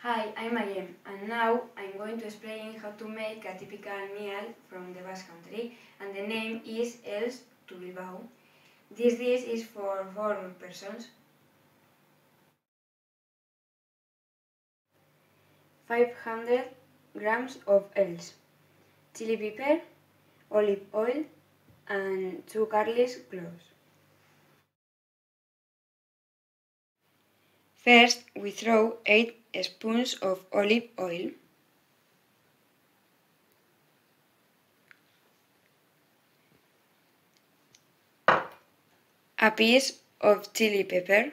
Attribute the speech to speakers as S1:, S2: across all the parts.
S1: Hi, I'm Ayem, and now I'm going to explain how to make a typical meal from the Basque Country, and the name is Eels to. This dish is for four persons. 500 grams of eels, chili pepper, olive oil, and two garlic cloves. First, we throw 8 spoons of olive oil. A piece of chili pepper.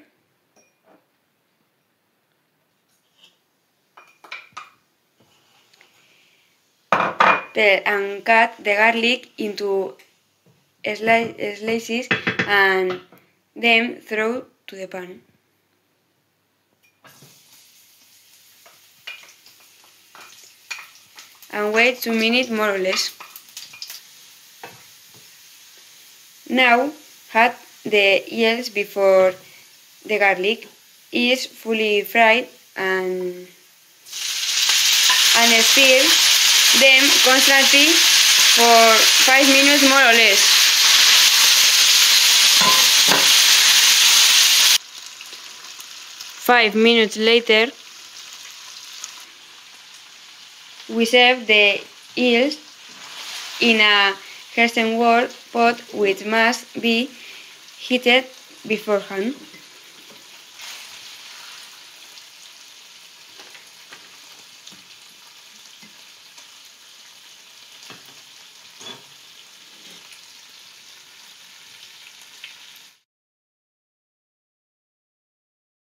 S1: and cut the garlic into slices and then throw to the pan. And wait two minutes more or less. Now add the eels before the garlic is fully fried and and stir them constantly for 5 minutes more or less. Five minutes later, we serve the eels in a earthenware pot which must be heated beforehand.